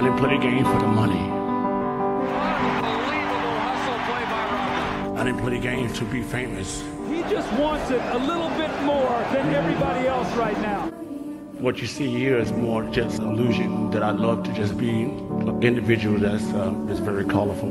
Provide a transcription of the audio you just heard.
didn't play the game for the money. Unbelievable hustle play by Rodman. I didn't play the game to be famous. He just wants it a little bit more than everybody else right now. What you see here is more just an illusion that I love to just be an individual that's, uh, that's very colorful.